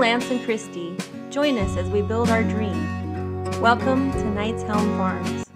Lance and Christy. Join us as we build our dream. Welcome to Knight's Helm Farms.